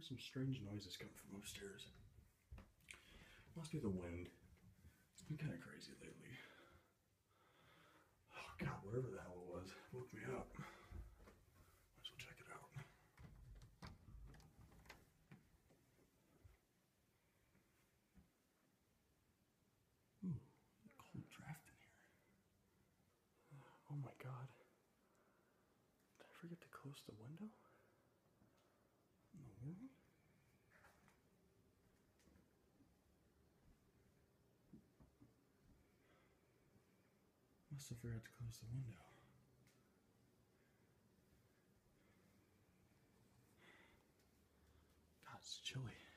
heard some strange noises coming from upstairs. Must be the wind. It's been kind of crazy lately. Oh God, whatever the hell it was, woke me up. Might as well check it out. Ooh, cold draft in here. Oh my God. Did I forget to close the window? In the morning? Have forgot to close the window. God, it's chilly.